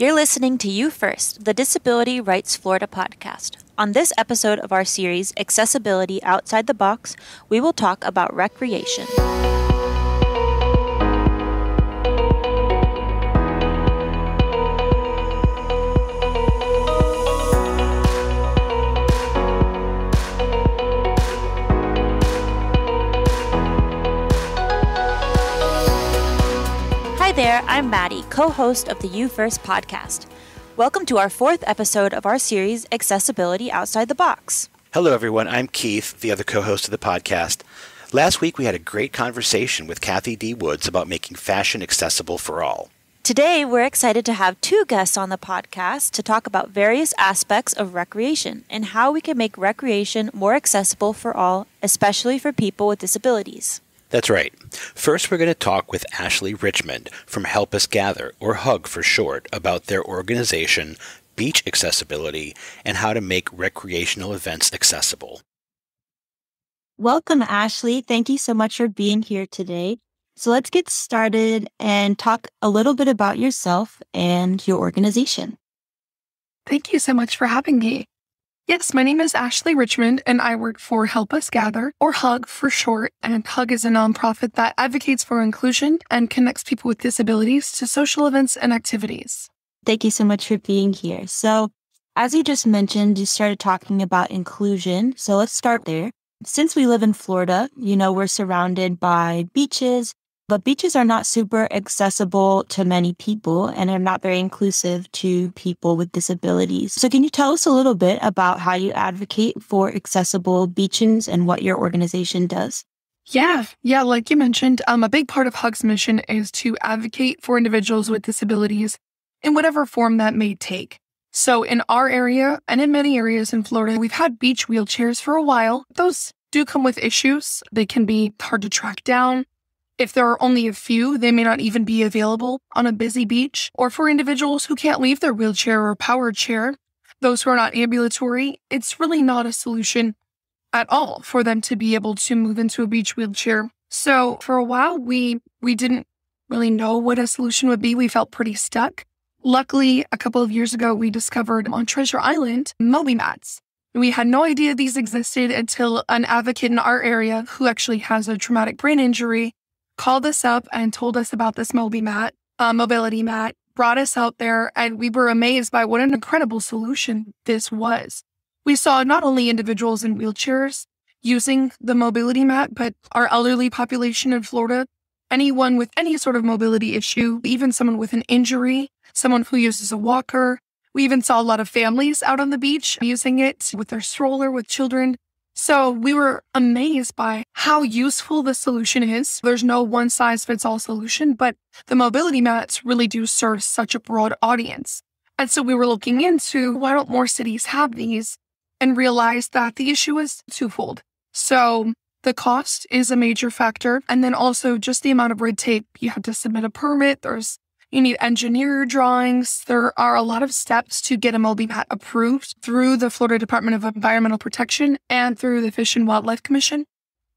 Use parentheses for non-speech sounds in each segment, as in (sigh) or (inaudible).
You're listening to You First, the Disability Rights Florida podcast. On this episode of our series, Accessibility Outside the Box, we will talk about recreation. There, I'm Maddie, co host of the You First podcast. Welcome to our fourth episode of our series, Accessibility Outside the Box. Hello, everyone. I'm Keith, the other co host of the podcast. Last week, we had a great conversation with Kathy D. Woods about making fashion accessible for all. Today, we're excited to have two guests on the podcast to talk about various aspects of recreation and how we can make recreation more accessible for all, especially for people with disabilities. That's right. First, we're going to talk with Ashley Richmond from Help Us Gather, or HUG for short, about their organization, beach accessibility, and how to make recreational events accessible. Welcome, Ashley. Thank you so much for being here today. So let's get started and talk a little bit about yourself and your organization. Thank you so much for having me. Yes, my name is Ashley Richmond, and I work for Help Us Gather, or HUG for short. And HUG is a nonprofit that advocates for inclusion and connects people with disabilities to social events and activities. Thank you so much for being here. So, as you just mentioned, you started talking about inclusion. So, let's start there. Since we live in Florida, you know, we're surrounded by beaches, but beaches are not super accessible to many people and are not very inclusive to people with disabilities. So, can you tell us a little bit about how you advocate for accessible beaches and what your organization does? Yeah, yeah, like you mentioned, um, a big part of HUG's mission is to advocate for individuals with disabilities in whatever form that may take. So, in our area and in many areas in Florida, we've had beach wheelchairs for a while. Those do come with issues. They can be hard to track down. If there are only a few, they may not even be available on a busy beach. Or for individuals who can't leave their wheelchair or powered chair, those who are not ambulatory, it's really not a solution at all for them to be able to move into a beach wheelchair. So for a while, we we didn't really know what a solution would be. We felt pretty stuck. Luckily, a couple of years ago, we discovered on Treasure Island MobiMats. We had no idea these existed until an advocate in our area who actually has a traumatic brain injury called us up and told us about this mat, uh, mobility mat, brought us out there, and we were amazed by what an incredible solution this was. We saw not only individuals in wheelchairs using the mobility mat, but our elderly population in Florida, anyone with any sort of mobility issue, even someone with an injury, someone who uses a walker. We even saw a lot of families out on the beach using it with their stroller with children. So we were amazed by how useful the solution is. There's no one size fits all solution, but the mobility mats really do serve such a broad audience. And so we were looking into why don't more cities have these and realized that the issue is twofold. So the cost is a major factor. And then also just the amount of red tape. You have to submit a permit. There's you need engineer drawings. There are a lot of steps to get a MobiMat approved through the Florida Department of Environmental Protection and through the Fish and Wildlife Commission.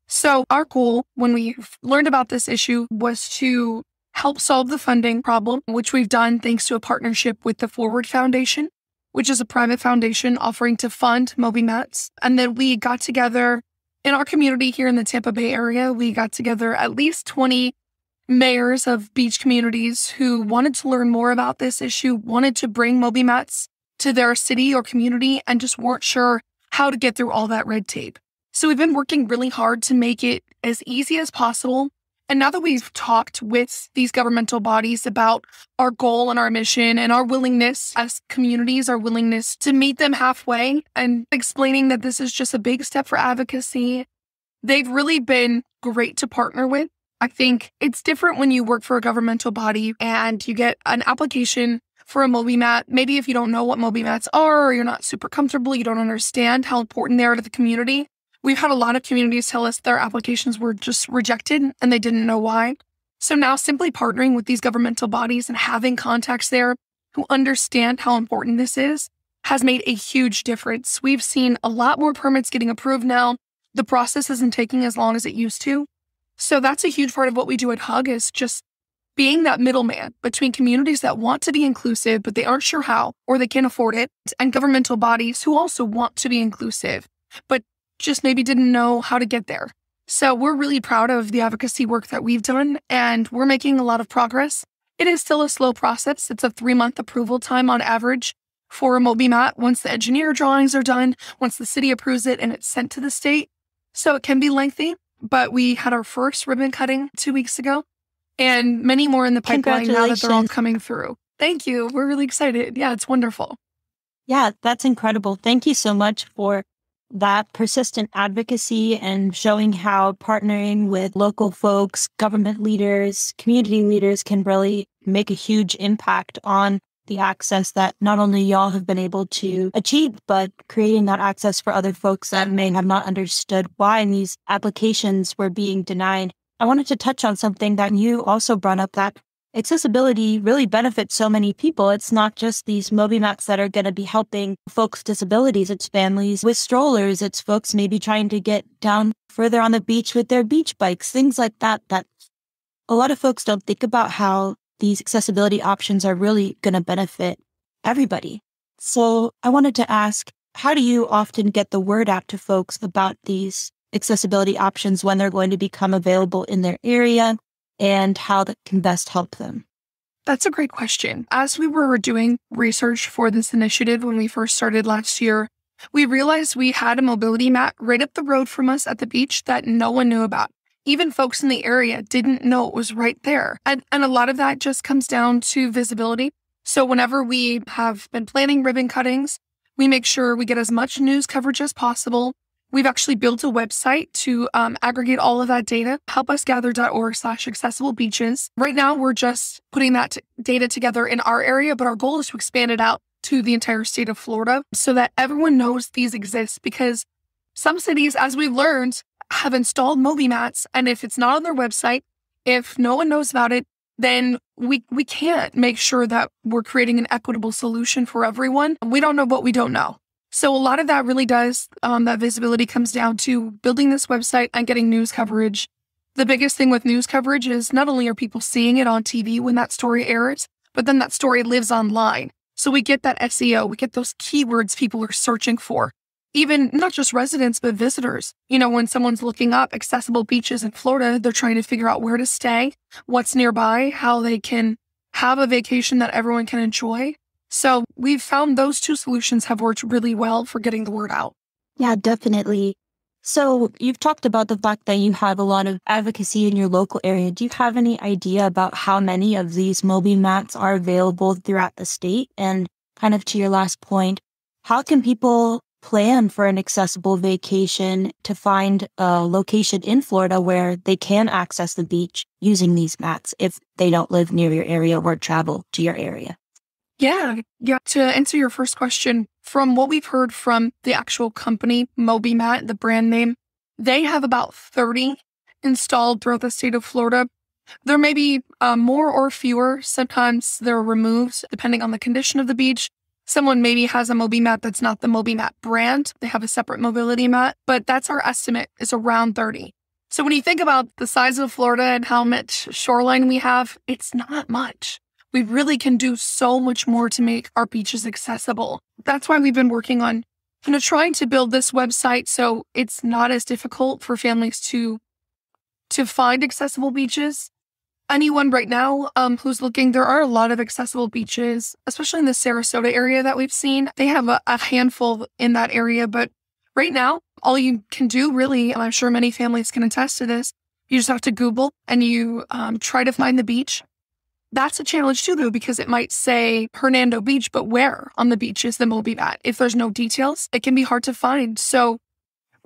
So, our goal when we learned about this issue was to help solve the funding problem, which we've done thanks to a partnership with the Forward Foundation, which is a private foundation offering to fund MobiMats. And then we got together in our community here in the Tampa Bay area. We got together at least 20 mayors of beach communities who wanted to learn more about this issue, wanted to bring MobiMats to their city or community, and just weren't sure how to get through all that red tape. So we've been working really hard to make it as easy as possible. And now that we've talked with these governmental bodies about our goal and our mission and our willingness as communities, our willingness to meet them halfway and explaining that this is just a big step for advocacy, they've really been great to partner with. I think it's different when you work for a governmental body and you get an application for a MobiMat. Maybe if you don't know what MobiMats are or you're not super comfortable, you don't understand how important they are to the community. We've had a lot of communities tell us their applications were just rejected and they didn't know why. So now simply partnering with these governmental bodies and having contacts there who understand how important this is has made a huge difference. We've seen a lot more permits getting approved now. The process isn't taking as long as it used to. So that's a huge part of what we do at Hug is just being that middleman between communities that want to be inclusive, but they aren't sure how or they can't afford it, and governmental bodies who also want to be inclusive, but just maybe didn't know how to get there. So we're really proud of the advocacy work that we've done, and we're making a lot of progress. It is still a slow process. It's a three month approval time on average for a MobiMat once the engineer drawings are done, once the city approves it and it's sent to the state. So it can be lengthy, but we had our first ribbon cutting two weeks ago and many more in the pipeline now that they're all coming through. Thank you. We're really excited. Yeah, it's wonderful. Yeah, that's incredible. Thank you so much for that persistent advocacy and showing how partnering with local folks, government leaders, community leaders can really make a huge impact on the access that not only y'all have been able to achieve, but creating that access for other folks that may have not understood why these applications were being denied. I wanted to touch on something that you also brought up that accessibility really benefits so many people. It's not just these MobiMats that are going to be helping folks with disabilities. It's families with strollers. It's folks maybe trying to get down further on the beach with their beach bikes, things like that, that a lot of folks don't think about how these accessibility options are really going to benefit everybody. So I wanted to ask, how do you often get the word out to folks about these accessibility options when they're going to become available in their area and how that can best help them? That's a great question. As we were doing research for this initiative when we first started last year, we realized we had a mobility mat right up the road from us at the beach that no one knew about. Even folks in the area didn't know it was right there. And, and a lot of that just comes down to visibility. So whenever we have been planning ribbon cuttings, we make sure we get as much news coverage as possible We've actually built a website to um, aggregate all of that data, helpusgather.org slash accessible beaches. Right now, we're just putting that t- data together in our area, but our goal is to expand it out to the entire state of Florida so that everyone knows these exist because some cities, as we've learned, have installed MobiMats. And if it's not on their website, if no one knows about it, then we, we can't make sure that we're creating an equitable solution for everyone. We don't know what we don't know. So a lot of that really does, um, that visibility comes down to building this website and getting news coverage. The biggest thing with news coverage is not only are people seeing it on TV when that story airs, but then that story lives online. So we get that SEO, we get those keywords people are searching for. Even not just residents, but visitors. You know, when someone's looking up accessible beaches in Florida, they're trying to figure out where to stay, what's nearby, how they can have a vacation that everyone can enjoy. So we've found those two solutions have worked really well for getting the word out. Yeah, definitely. So you've talked about the fact that you have a lot of advocacy in your local area. Do you have any idea about how many of these MobiMats are available throughout the state? And kind of to your last point, how can people plan for an accessible vacation to find a location in Florida where they can access the beach using these mats if they don't live near your area or travel to your area? Yeah. Yeah. To answer your first question, from what we've heard from the actual company, MobiMat, the brand name, they have about 30 installed throughout the state of Florida. There may be uh, more or fewer. Sometimes they're removed depending on the condition of the beach. Someone maybe has a MobiMat that's not the MobiMat brand. They have a separate mobility mat, but that's our estimate is around 30. So when you think about the size of Florida and how much shoreline we have, it's not much we really can do so much more to make our beaches accessible. That's why we've been working on you know trying to build this website so it's not as difficult for families to to find accessible beaches. Anyone right now um, who's looking, there are a lot of accessible beaches, especially in the Sarasota area that we've seen. They have a, a handful in that area, but right now, all you can do really, and I'm sure many families can attest to this, you just have to Google and you um, try to find the beach that's a challenge too, though, because it might say Hernando Beach, but where on the beach is the MobiMat? If there's no details, it can be hard to find. So,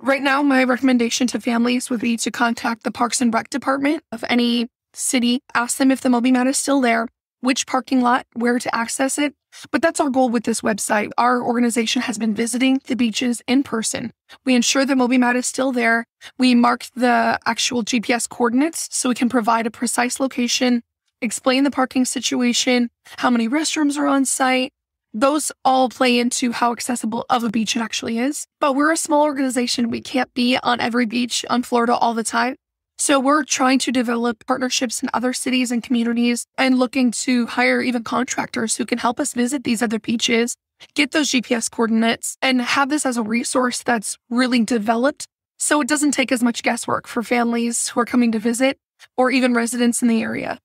right now, my recommendation to families would be to contact the Parks and Rec department of any city, ask them if the MobiMat is still there, which parking lot, where to access it. But that's our goal with this website. Our organization has been visiting the beaches in person. We ensure the MobiMat is still there. We mark the actual GPS coordinates so we can provide a precise location explain the parking situation, how many restrooms are on site. Those all play into how accessible of a beach it actually is. But we're a small organization. We can't be on every beach on Florida all the time. So we're trying to develop partnerships in other cities and communities and looking to hire even contractors who can help us visit these other beaches, get those GPS coordinates, and have this as a resource that's really developed so it doesn't take as much guesswork for families who are coming to visit or even residents in the area.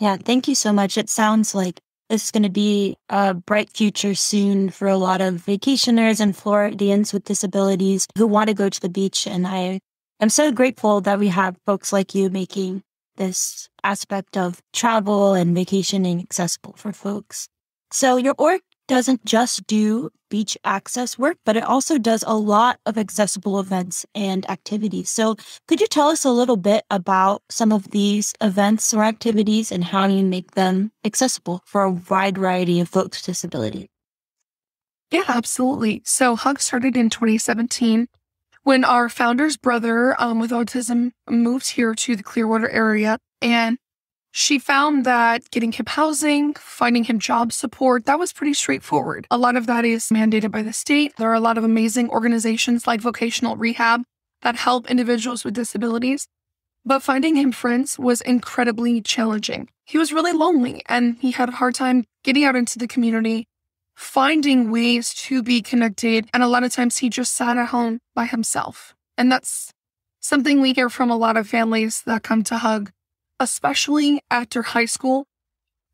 Yeah, thank you so much. It sounds like this is going to be a bright future soon for a lot of vacationers and Floridians with disabilities who want to go to the beach. And I am so grateful that we have folks like you making this aspect of travel and vacationing accessible for folks. So your org doesn't just do beach access work, but it also does a lot of accessible events and activities. So, could you tell us a little bit about some of these events or activities and how you make them accessible for a wide variety of folks with disabilities? Yeah, absolutely. So, Hug started in 2017 when our founder's brother um, with autism moved here to the Clearwater area. And she found that getting him housing, finding him job support, that was pretty straightforward. A lot of that is mandated by the state. There are a lot of amazing organizations like vocational rehab that help individuals with disabilities. But finding him friends was incredibly challenging. He was really lonely and he had a hard time getting out into the community, finding ways to be connected. And a lot of times he just sat at home by himself. And that's something we hear from a lot of families that come to hug especially after high school.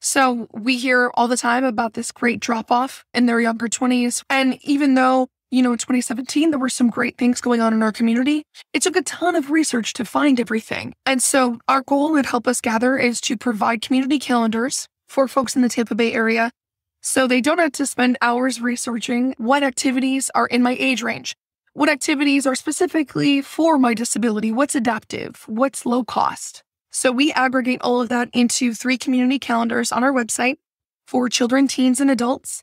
So we hear all the time about this great drop off in their younger 20s. And even though, you know, in 2017, there were some great things going on in our community, it took a ton of research to find everything. And so our goal at Help Us Gather is to provide community calendars for folks in the Tampa Bay area so they don't have to spend hours researching what activities are in my age range. What activities are specifically for my disability? What's adaptive? What's low cost? So we aggregate all of that into three community calendars on our website for children, teens, and adults.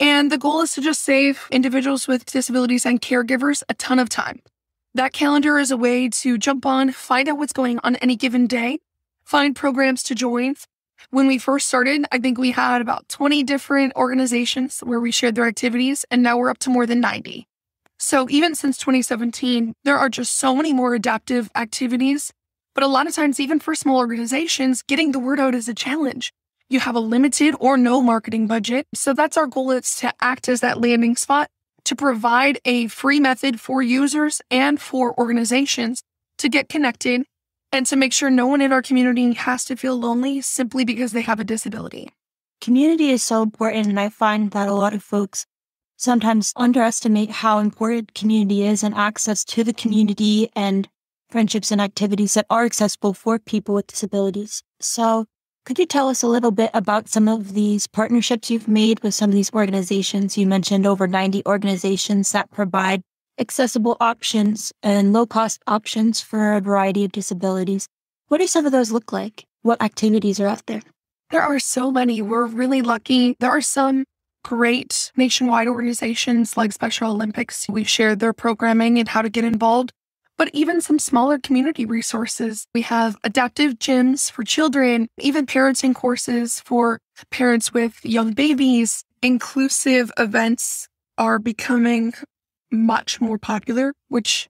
And the goal is to just save individuals with disabilities and caregivers a ton of time. That calendar is a way to jump on, find out what's going on any given day, find programs to join. When we first started, I think we had about 20 different organizations where we shared their activities, and now we're up to more than 90. So even since 2017, there are just so many more adaptive activities but a lot of times, even for small organizations, getting the word out is a challenge. You have a limited or no marketing budget. So that's our goal is to act as that landing spot to provide a free method for users and for organizations to get connected and to make sure no one in our community has to feel lonely simply because they have a disability. Community is so important. And I find that a lot of folks sometimes underestimate how important community is and access to the community and friendships and activities that are accessible for people with disabilities. So, could you tell us a little bit about some of these partnerships you've made with some of these organizations? You mentioned over 90 organizations that provide accessible options and low cost options for a variety of disabilities. What do some of those look like? What activities are out there? There are so many. We're really lucky. There are some great nationwide organizations like Special Olympics. We've shared their programming and how to get involved but even some smaller community resources. We have adaptive gyms for children, even parenting courses for parents with young babies. Inclusive events are becoming much more popular, which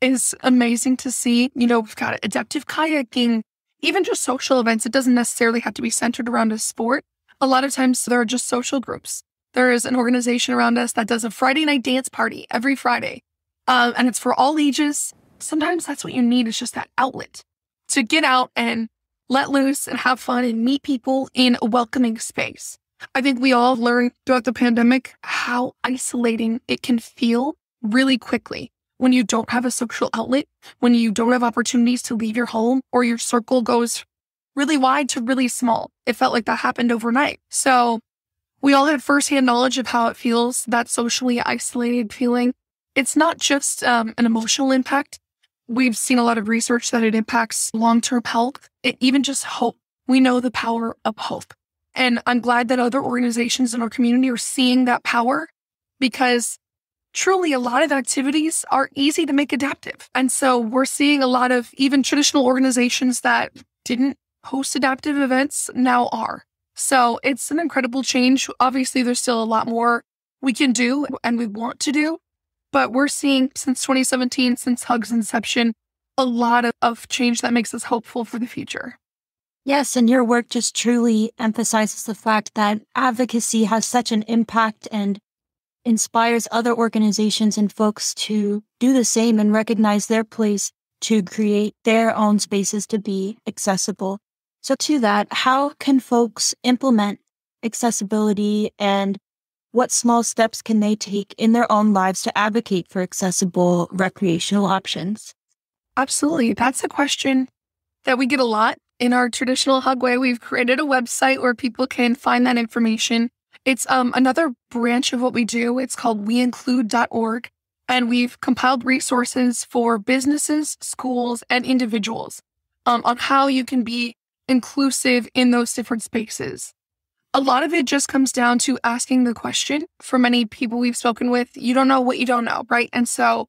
is amazing to see. You know, we've got adaptive kayaking, even just social events. It doesn't necessarily have to be centered around a sport. A lot of times there are just social groups. There is an organization around us that does a Friday night dance party every Friday. Um, and it's for all ages sometimes that's what you need is just that outlet to get out and let loose and have fun and meet people in a welcoming space. I think we all learned throughout the pandemic how isolating it can feel really quickly when you don't have a social outlet, when you don't have opportunities to leave your home or your circle goes really wide to really small. It felt like that happened overnight. So we all had firsthand knowledge of how it feels, that socially isolated feeling. It's not just um, an emotional impact, We've seen a lot of research that it impacts long term health, it, even just hope. We know the power of hope. And I'm glad that other organizations in our community are seeing that power because truly a lot of activities are easy to make adaptive. And so we're seeing a lot of even traditional organizations that didn't host adaptive events now are. So it's an incredible change. Obviously, there's still a lot more we can do and we want to do, but we're seeing since 2017, since Hug's inception, a lot of, of change that makes us hopeful for the future. Yes, and your work just truly emphasizes the fact that advocacy has such an impact and inspires other organizations and folks to do the same and recognize their place to create their own spaces to be accessible. So, to that, how can folks implement accessibility and what small steps can they take in their own lives to advocate for accessible recreational options? Absolutely. That's a question that we get a lot in our traditional Hugway. We've created a website where people can find that information. It's um, another branch of what we do. It's called weinclude.org. And we've compiled resources for businesses, schools, and individuals um, on how you can be inclusive in those different spaces. A lot of it just comes down to asking the question. For many people we've spoken with, you don't know what you don't know, right? And so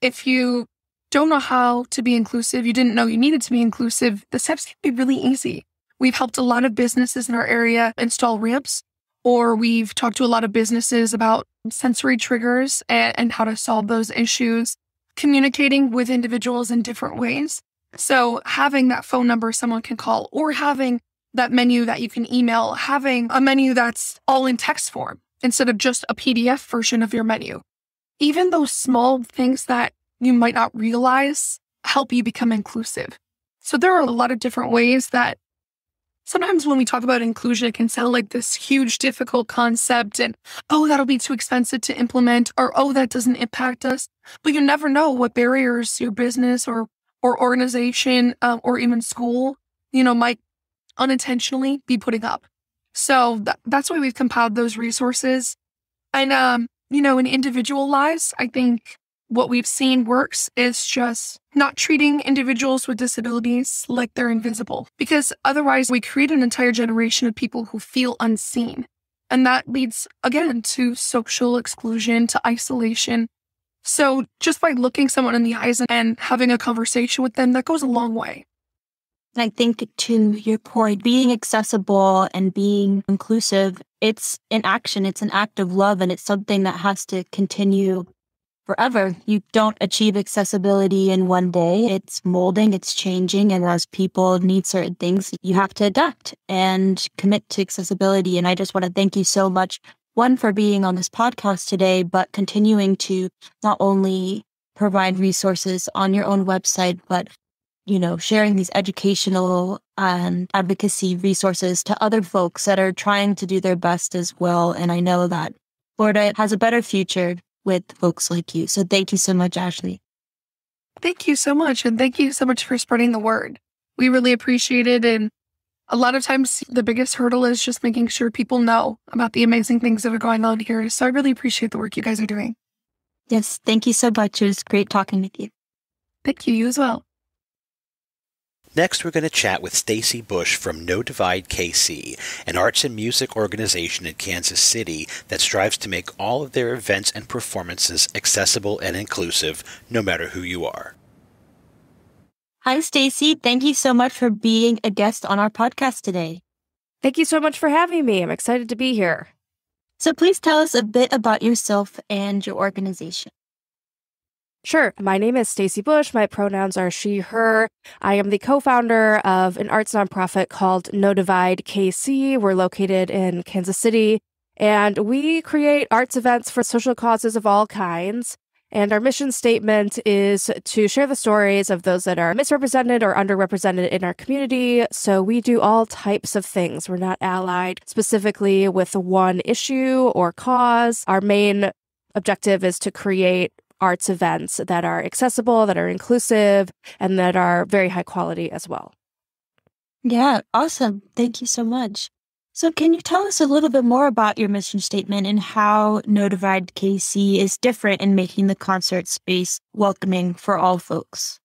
if you don't know how to be inclusive, you didn't know you needed to be inclusive, the steps can be really easy. We've helped a lot of businesses in our area install ramps, or we've talked to a lot of businesses about sensory triggers and, and how to solve those issues, communicating with individuals in different ways. So, having that phone number someone can call, or having that menu that you can email, having a menu that's all in text form instead of just a PDF version of your menu. Even those small things that you might not realize help you become inclusive. So there are a lot of different ways that sometimes when we talk about inclusion, it can sound like this huge, difficult concept and, oh, that'll be too expensive to implement, or oh, that doesn't impact us. But you never know what barriers your business or or organization um, or even school, you know, might unintentionally be putting up. So th- that's why we've compiled those resources. And, um, you know, in individual lives, I think what we've seen works is just not treating individuals with disabilities like they're invisible, because otherwise we create an entire generation of people who feel unseen. And that leads again to social exclusion, to isolation. So just by looking someone in the eyes and having a conversation with them, that goes a long way. I think to your point, being accessible and being inclusive, it's an action, it's an act of love, and it's something that has to continue forever. You don't achieve accessibility in one day. It's molding, it's changing. And as people need certain things, you have to adapt and commit to accessibility. And I just want to thank you so much, one, for being on this podcast today, but continuing to not only provide resources on your own website, but you know, sharing these educational and advocacy resources to other folks that are trying to do their best as well. And I know that Florida has a better future with folks like you. So thank you so much, Ashley. Thank you so much. And thank you so much for spreading the word. We really appreciate it. And a lot of times, the biggest hurdle is just making sure people know about the amazing things that are going on here. So I really appreciate the work you guys are doing. Yes. Thank you so much. It was great talking with you. Thank you. You as well. Next, we're going to chat with Stacy Busch from No Divide KC, an arts and music organization in Kansas City that strives to make all of their events and performances accessible and inclusive, no matter who you are. Hi, Stacy. Thank you so much for being a guest on our podcast today. Thank you so much for having me. I'm excited to be here. So, please tell us a bit about yourself and your organization. Sure. My name is Stacy Busch. My pronouns are she, her. I am the co-founder of an arts nonprofit called No Divide KC. We're located in Kansas City, and we create arts events for social causes of all kinds. And our mission statement is to share the stories of those that are misrepresented or underrepresented in our community. So we do all types of things. We're not allied specifically with one issue or cause. Our main objective is to create arts events that are accessible, that are inclusive, and that are very high quality as well. Yeah, awesome. Thank you so much. So, can you tell us a little bit more about your mission statement and how No Divide KC is different in making the concert space welcoming for all folks?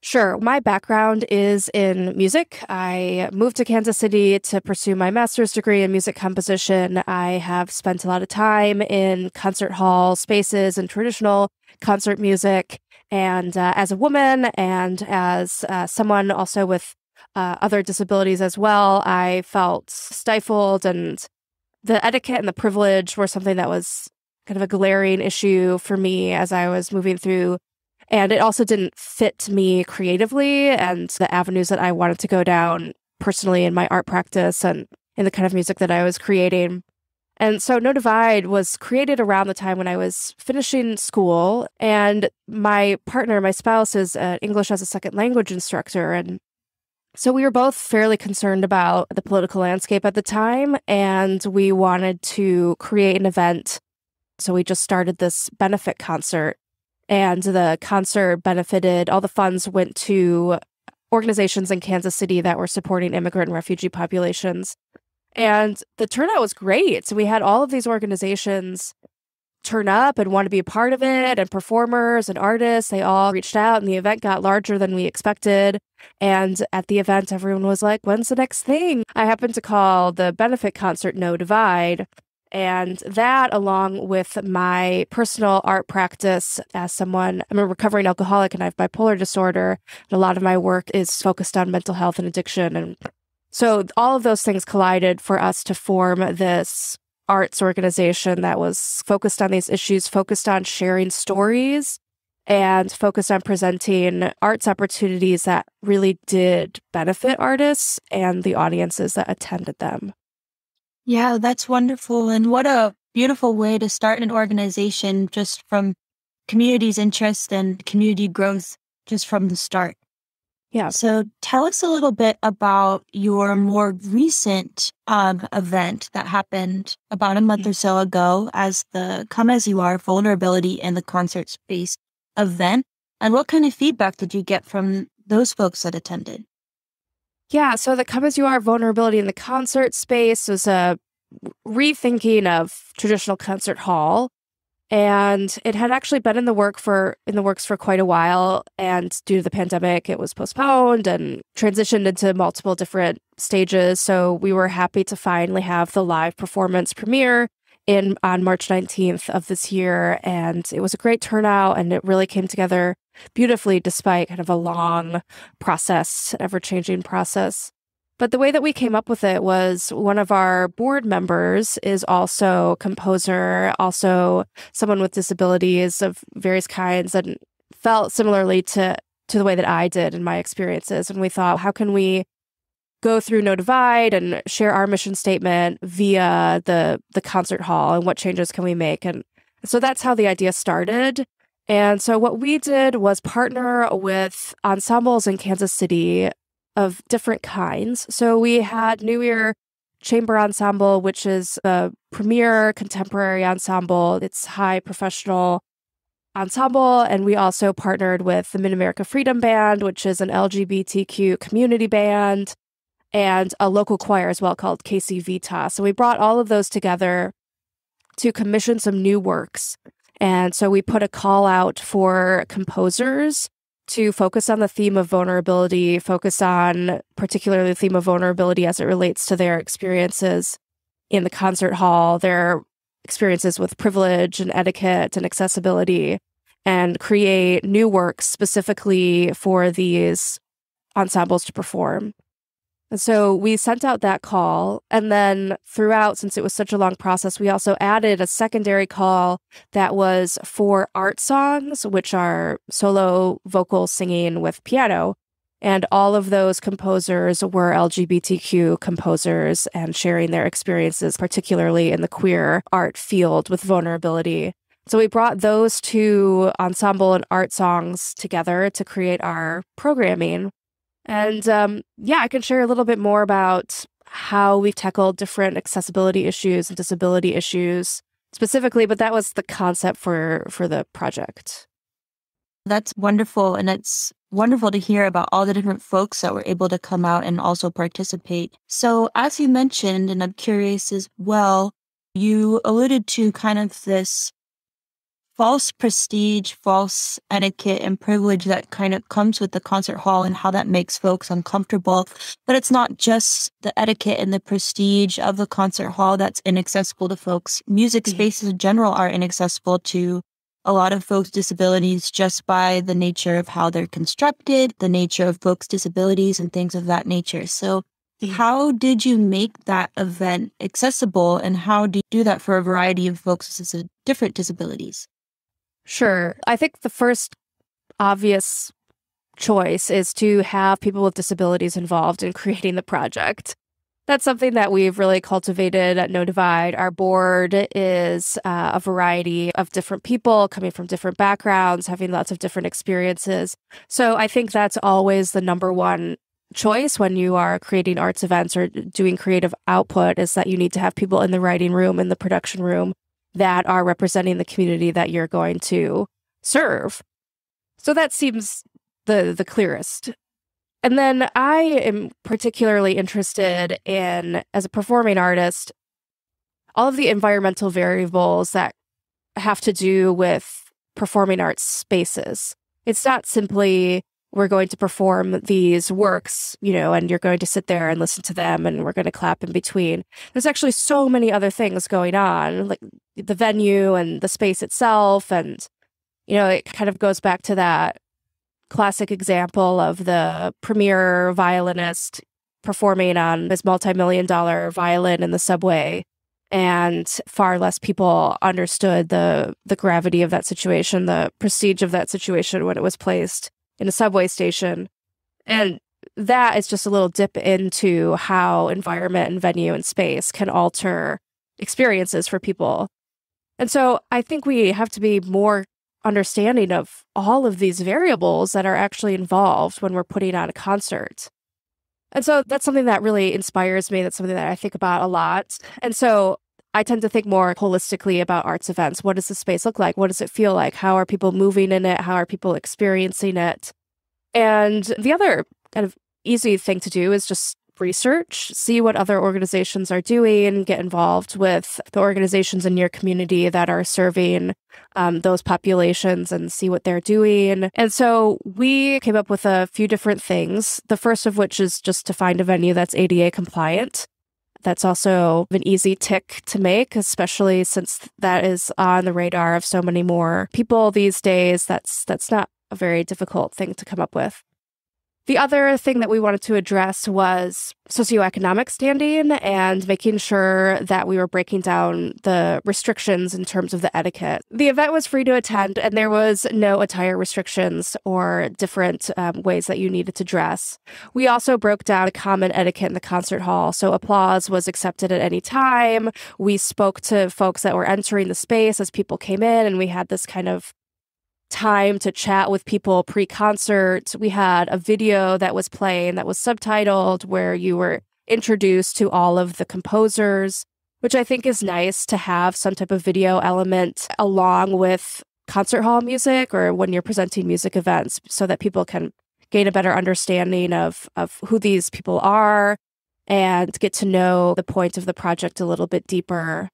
Sure. My background is in music. I moved to Kansas City to pursue my master's degree in music composition. I have spent a lot of time in concert hall spaces and traditional concert music. And uh, as a woman and as uh, someone also with uh, other disabilities as well, I felt stifled and the etiquette and the privilege were something that was kind of a glaring issue for me as I was moving through And it also didn't fit me creatively and the avenues that I wanted to go down personally in my art practice and in the kind of music that I was creating. And so No Divide was created around the time when I was finishing school. And my partner, my spouse, is an English as a second language instructor. And so we were both fairly concerned about the political landscape at the time. And we wanted to create an event. So we just started this benefit concert. And the concert benefited, all the funds went to organizations in Kansas City that were supporting immigrant and refugee populations. And the turnout was great. So we had all of these organizations turn up and want to be a part of it, and performers and artists. They all reached out, and the event got larger than we expected. And at the event, everyone was like, When's the next thing? I happened to call the benefit concert No Divide. And that, along with my personal art practice as someone, I'm a recovering alcoholic and I have bipolar disorder. And a lot of my work is focused on mental health and addiction and so all of those things collided for us to form this arts organization that was focused on these issues, focused on sharing stories and focused on presenting arts opportunities that really did benefit artists and the audiences that attended them. Yeah, that's wonderful. And what a beautiful way to start an organization just from community's interest and community growth just from the start. Yeah. So tell us a little bit about your more recent um, event that happened about a month or so ago as the Come As You Are Vulnerability in the Concert Space event. And what kind of feedback did you get from those folks that attended? Yeah, so the Come As You Are Vulnerability in the Concert Space was a rethinking of traditional concert hall and it had actually been in the work for in the works for quite a while and due to the pandemic it was postponed and transitioned into multiple different stages so we were happy to finally have the live performance premiere in on March 19th of this year and it was a great turnout and it really came together beautifully despite kind of a long process ever changing process but the way that we came up with it was one of our board members is also composer, also someone with disabilities of various kinds, and felt similarly to to the way that I did in my experiences. And we thought, how can we go through No Divide and share our mission statement via the the concert hall and what changes can we make? And so that's how the idea started. And so what we did was partner with ensembles in Kansas City of different kinds. So we had newEar Chamber Ensemble, which is a premier contemporary ensemble. It's high professional ensemble. And we also partnered with the Mid America Freedom Band, which is an LGBTQ community band, and a local choir as well called KC Vita. So we brought all of those together to commission some new works. And so we put a call out for composers to focus on the theme of vulnerability, focus on particularly the theme of vulnerability as it relates to their experiences in the concert hall, their experiences with privilege and etiquette and accessibility, and create new works specifically for these ensembles to perform. And so we sent out that call. And then throughout, since it was such a long process, we also added a secondary call that was for art songs, which are solo vocal singing with piano. And all of those composers were LGBTQ composers and sharing their experiences, particularly in the queer art field with vulnerability. So we brought those two ensemble and art songs together to create our programming. And um, yeah, I can share a little bit more about how we've tackled different accessibility issues and disability issues specifically, but that was the concept for for the project. That's wonderful. And it's wonderful to hear about all the different folks that were able to come out and also participate. So, as you mentioned, and I'm curious as well, you alluded to kind of this false prestige, false etiquette, and privilege that kind of comes with the concert hall and how that makes folks uncomfortable. But it's not just the etiquette and the prestige of the concert hall that's inaccessible to folks. Music mm-hmm. spaces in general are inaccessible to a lot of folks' disabilities just by the nature of how they're constructed, the nature of folks' disabilities, and things of that nature. So, mm-hmm. how did you make that event accessible, and how do you do that for a variety of folks with different disabilities? Sure. I think the first obvious choice is to have people with disabilities involved in (laughs) creating the project. That's something that we've really cultivated at No Divide. Our board is uh, a variety of different people coming from different backgrounds, having lots of different experiences. So I think that's always the number one choice when you are creating arts events or doing creative output is that you need to have people in the writing room, in the production room that are representing the community that you're going to serve. So that seems the the clearest. And then I am particularly interested in as a performing artist all of the environmental variables that have to do with performing arts spaces. It's not simply we're going to perform these works, you know, and you're going to sit there and listen to them and we're going to clap in between. There's actually so many other things going on, like the venue and the space itself. And, you know, it kind of goes back to that classic example of the premier violinist performing on his multi-million dollar violin in the subway and far less people understood the the gravity of that situation the prestige of that situation when it was placed in a subway station and that is just a little dip into how environment and venue and space can alter experiences for people and so i think we have to be more understanding of all of these variables that are actually involved when we're putting on a concert. And so that's something that really inspires me. That's something that I think about a lot. And so I tend to think more holistically about arts events. What does the space look like? What does it feel like? How are people moving in it? How are people experiencing it? And the other kind of easy thing to do is just research, see what other organizations are doing, get involved with the organizations in your community that are serving um, those populations and see what they're doing. And so we came up with a few different things. The first of which is just to find a venue that's ADA compliant. That's also an easy tick to make, especially since that is on the radar of so many more people these days. That's that's not a very difficult thing to come up with. The other thing that we wanted to address was socioeconomic standing and making sure that we were breaking down the restrictions in terms of the etiquette. The event was free to attend, and there was no attire restrictions or different um, ways that you needed to dress. We also broke down a common etiquette in the concert hall. So applause was accepted at any time. We spoke to folks that were entering the space as people came in, and we had this kind of time to chat with people pre concert. We had a video that was playing that was subtitled where you were introduced to all of the composers, which I think is nice to have some type of video element along with concert hall music or when you're presenting music events so that people can gain a better understanding of, of who these people are and get to know the point of the project a little bit deeper.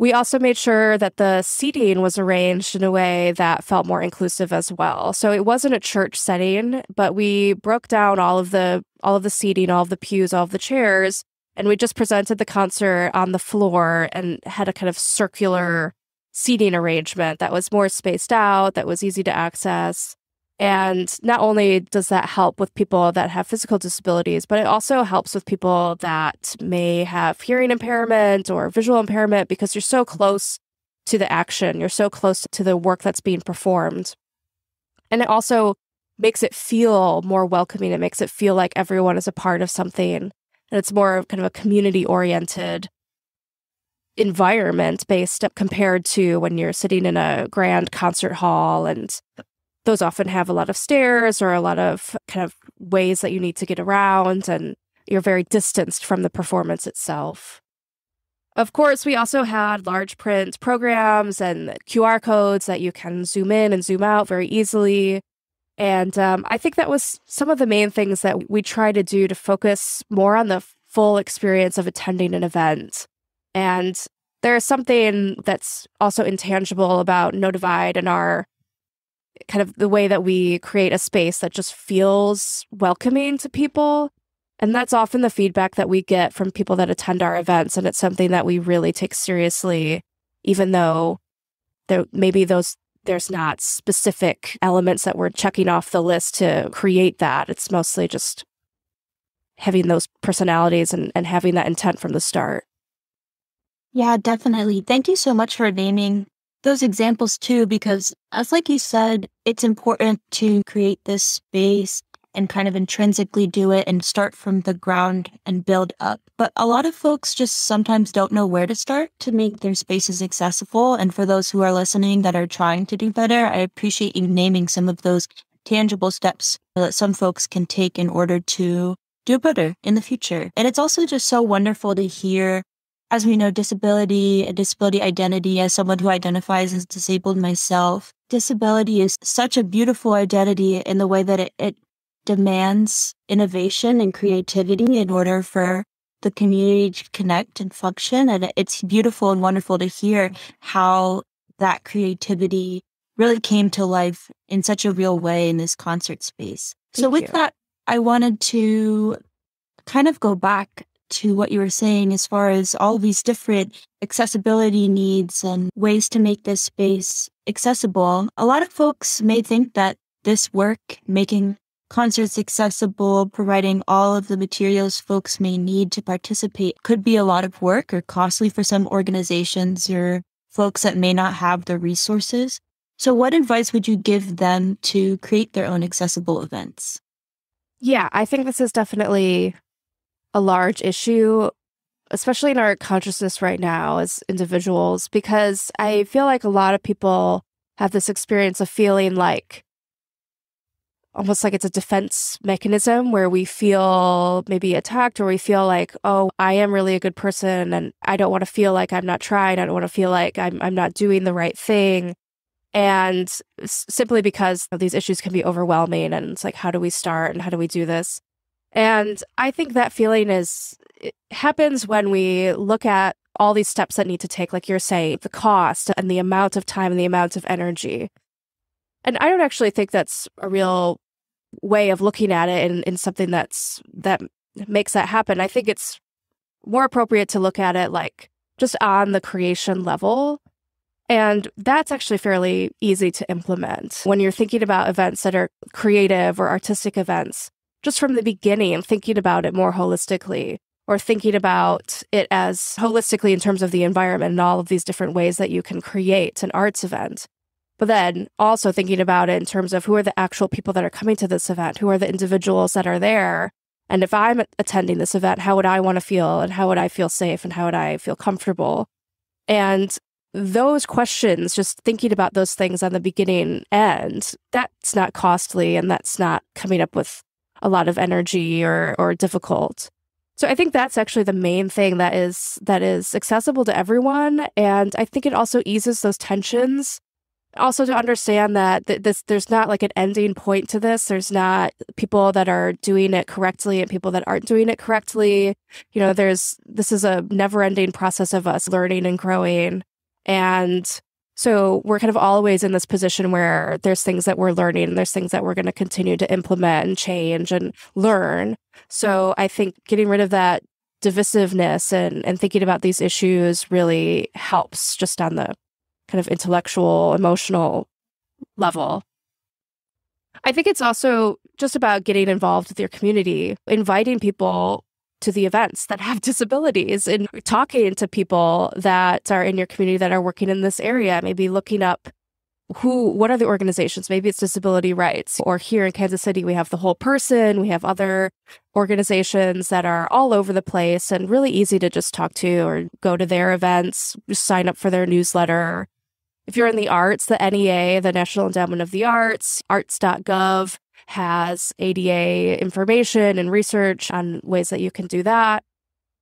We also made sure that the seating was arranged in a way that felt more inclusive as well. So it wasn't a church setting, but we broke down all of the all of the seating, all of the pews, all of the chairs, and we just presented the concert on the floor and had a kind of circular seating arrangement that was more spaced out, that was easy to access. And not only does that help with people that have physical disabilities, but it also helps with people that may have hearing impairment or visual impairment because you're so close to the action, you're so close to the work that's being performed. And it also makes it feel more welcoming. It makes it feel like everyone is a part of something. And it's more kind of a community oriented environment based compared to when you're sitting in a grand concert hall and those often have a lot of stairs or a lot of kind of ways that you need to get around, and you're very distanced from the performance itself. Of course, we also had large print programs and QR codes that you can zoom in and zoom out very easily. And um, I think that was some of the main things that we try to do to focus more on the full experience of attending an event. And there is something that's also intangible about No Divide and our kind of the way that we create a space that just feels welcoming to people. And that's often the feedback that we get from people that attend our events. And it's something that we really take seriously, even though there maybe those there's not specific elements that we're checking off the list to create that. It's mostly just having those personalities and, and having that intent from the start. Yeah, definitely. Thank you so much for naming those examples too, because as like you said, it's important to create this space and kind of intrinsically do it and start from the ground and build up. But a lot of folks just sometimes don't know where to start to make their spaces accessible. And for those who are listening that are trying to do better, I appreciate you naming some of those tangible steps that some folks can take in order to do better in the future. And it's also just so wonderful to hear as we know, disability and disability identity, as someone who identifies as disabled myself, disability is such a beautiful identity in the way that it, it demands innovation and creativity in order for the community to connect and function. And it's beautiful and wonderful to hear how that creativity really came to life in such a real way in this concert space. Thank so with you. that, I wanted to kind of go back to what you were saying as far as all these different accessibility needs and ways to make this space accessible. A lot of folks may think that this work, making concerts accessible, providing all of the materials folks may need to participate could be a lot of work or costly for some organizations or folks that may not have the resources. So, what advice would you give them to create their own accessible events? Yeah, I think this is definitely a large issue, especially in our consciousness right now as individuals, because I feel like a lot of people have this experience of feeling like almost like it's a defense mechanism where we feel maybe attacked or we feel like, oh, I am really a good person and I don't want to feel like I'm not trying. I don't want to feel like I'm, I'm not doing the right thing. And simply because these issues can be overwhelming and it's like, how do we start and how do we do this? And I think that feeling is, happens when we look at all these steps that need to take, like you're saying, the cost and the amount of time and the amount of energy. And I don't actually think that's a real way of looking at it in, in something that's that makes that happen. I think it's more appropriate to look at it like just on the creation level. And that's actually fairly easy to implement when you're thinking about events that are creative or artistic events, just from the beginning, and thinking about it more holistically or thinking about it as holistically in terms of the environment and all of these different ways that you can create an arts event. But then also thinking about it in terms of who are the actual people that are coming to this event, who are the individuals that are there. And if I'm attending this event, how would I want to feel and how would I feel safe and how would I feel comfortable? And those questions, just thinking about those things on the beginning end, that's not costly and that's not coming up with a lot of energy or or difficult. So I think that's actually the main thing that is that is accessible to everyone. And I think it also eases those tensions. Also to understand that th- this there's not like an ending point to this. There's not people that are doing it correctly and people that aren't doing it correctly. You know there's this is a never ending process of us learning and growing. And so we're kind of always in this position where there's things that we're learning and there's things that we're going to continue to implement and change and learn so i think getting rid of that divisiveness and, and thinking about these issues really helps just on the kind of intellectual, emotional level. I think it's also just about getting involved with your community, inviting people to the events that have (laughs) disabilities and talking to people that are in your community that are working in this area, maybe looking up who what are the organizations? Maybe it's disability rights. Or here in kansas city we have the whole person. We have other organizations that are all over the place and really easy to just talk to or go to their events sign up for their newsletter. If you're in the arts, the NEA, the National Endowment of the Arts, arts.gov has ADA information and research on ways that you can do that.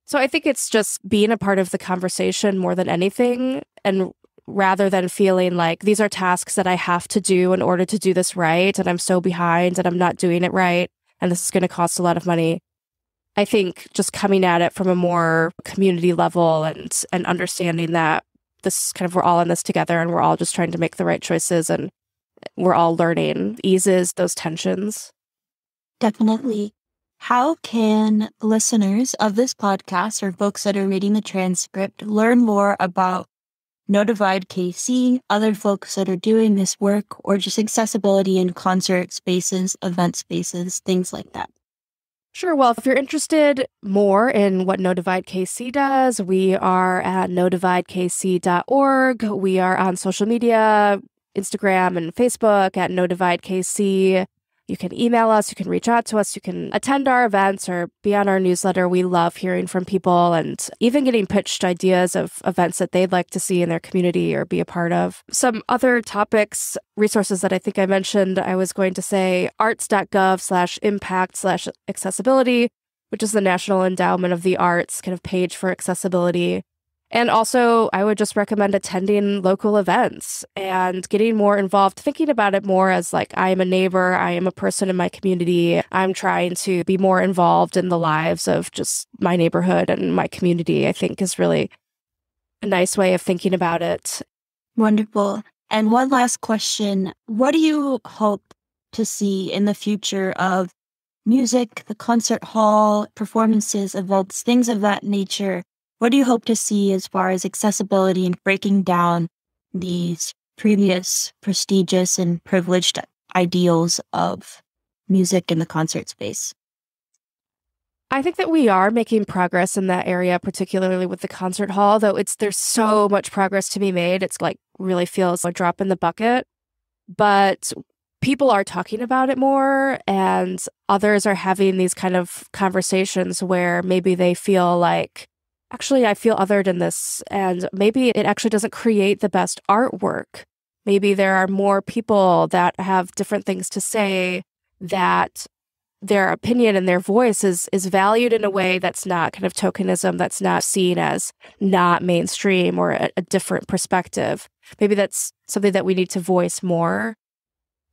So I think it's just being a part of the conversation more than anything. And rather than feeling like these are tasks that I have to do in order to do this right, and I'm so behind and I'm not doing it right, and this is going to cost a lot of money. I think just coming at it from a more community level and and understanding that this kind of we're all in this together and we're all just trying to make the right choices and we're all learning eases those tensions. Definitely. How can listeners of this podcast or folks that are reading the transcript learn more about No Divide KC, other folks that are doing this work, or just accessibility in concert spaces, event spaces, things like that? Sure. Well, if you're interested more in what No Divide KC does, we are at nodividekc.org. We are on social media, Instagram and Facebook at No Divide KC. You can email us, you can reach out to us, you can attend our events or be on our newsletter. We love hearing from people and even getting pitched ideas of events that they'd like to see in their community or be a part of. Some other topics, resources that I think I mentioned, I was going to say arts.gov slash impact slash accessibility, which is the National Endowment of the Arts kind of page for accessibility. And also, I would just recommend attending local events and getting more involved, thinking about it more as like, I am a neighbor, I am a person in my community. I'm trying to be more involved in the lives of just my neighborhood and my community, I think is really a nice way of thinking about it. Wonderful. And one last question What do you hope to see in the future of music, the concert hall, performances, events, things of that nature? What do you hope to see as far as accessibility and breaking down these previous prestigious and privileged ideals of music in the concert space? I think that we are making progress in that area, particularly with the concert hall, though it's there's so much progress to be made. It's like really feels a drop in the bucket. But people are talking about it more and others are having these kind of conversations where maybe they feel like actually, I feel othered in this, and maybe it actually doesn't create the best artwork. Maybe there are more people that have different things to say that their opinion and their voice is is valued in a way that's not kind of tokenism that's not seen as not mainstream or a, a different perspective maybe that's something that we need to voice more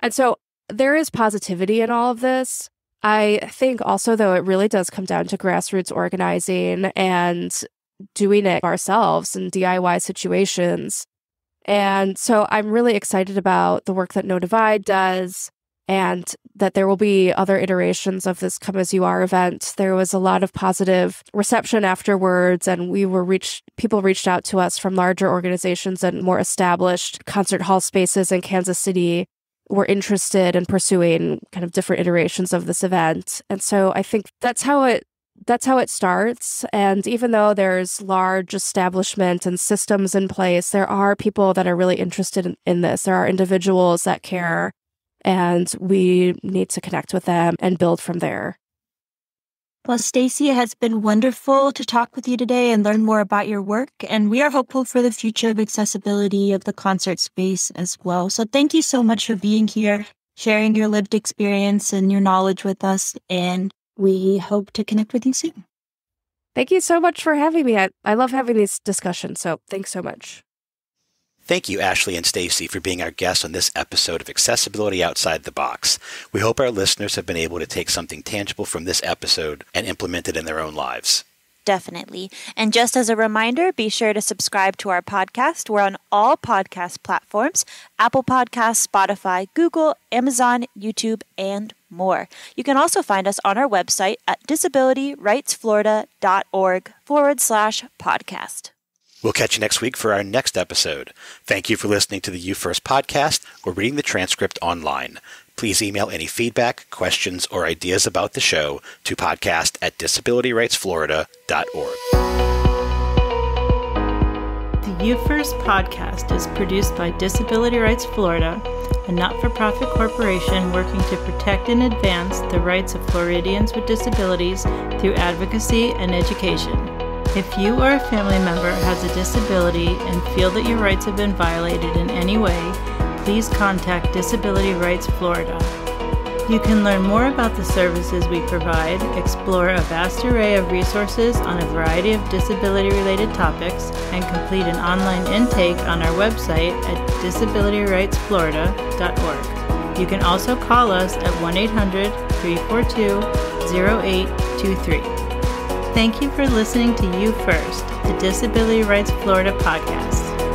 and so there is positivity in all of this I think also, though, it really does come down to grassroots organizing and doing it ourselves in DIY situations. And so I'm really excited about the work that No Divide does and that there will be other iterations of this Come As You Are event. There was a lot of positive reception afterwards, and we were reached, people reached out to us from larger organizations and more established concert hall spaces in Kansas City were interested in pursuing kind of different iterations of this event. And so I think that's how it that's how it starts. And even though there's large establishment and systems in place, there are people that are really interested in, in this. There are individuals that care, and we need to connect with them and build from there. Well, Stacy, it has been wonderful to talk with you today and learn more about your work. And we are hopeful for the future of accessibility of the concert space as well. So thank you so much for being here, sharing your lived experience and your knowledge with us. And we hope to connect with you soon. Thank you so much for having me. I, I love having these discussions. So thanks so much. Thank you, Ashley and Stacy, for being our guests on this episode of Accessibility Outside the Box. We hope our listeners have been able to take something tangible from this episode and implement it in their own lives. Definitely. And just as a reminder, be sure to subscribe to our podcast. We're on all podcast platforms Apple Podcasts, Spotify, Google, Amazon, YouTube, and more. You can also find us on our website at disabilityrightsflorida.org forward slash podcast. We'll catch you next week for our next episode. Thank you for listening to the You First podcast or reading the transcript online. Please email any feedback, questions, or ideas about the show to podcast at disabilityrightsflorida.org. The You First podcast is produced by Disability Rights Florida, a not for profit corporation working to protect and advance the rights of Floridians with disabilities through advocacy and education. If you or a family member has a disability and feel that your rights have been violated in any way, please contact Disability Rights Florida. You can learn more about the services we provide, explore a vast array of resources on a variety of disability related topics, and complete an online intake on our website at disabilityrightsflorida.org. You can also call us at 1 800 342 0823. Thank you for listening to You First, the Disability Rights Florida podcast.